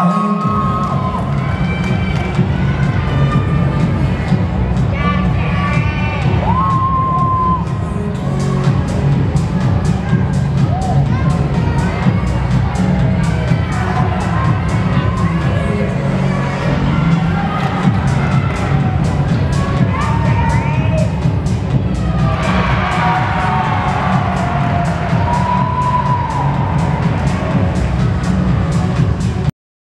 아